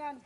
niyan.